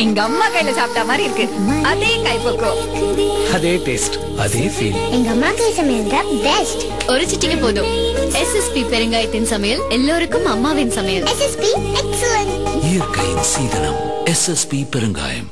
எங்க அம்மா கையில சாப்பிட்ட மாதிரி இருக்கு. அதே கைப்பக்குவம் அதே டேஸ்ட் அதே ஃபீல் எங்க அம்மா கை சமையல் தான் பெஸ்ட் ஒரு சிட்டிக்கு போதும். எஸ்எஸ்பி பெருங்காயத்தின் சமையல் எல்லோருக்கும் அம்மாவின் சமையல். எஸ்எஸ்பி எக்ஸலன்ட் இயற்கையின் சீதனம் எஸ்எஸ்பி பெருங்காயம்.